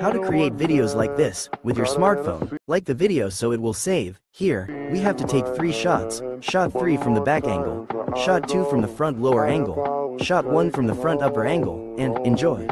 How to create videos like this with your smartphone. Like the video so it will save. Here, we have to take 3 shots. Shot 3 from the back angle. Shot 2 from the front lower angle. Shot 1 from the front upper angle. And enjoy.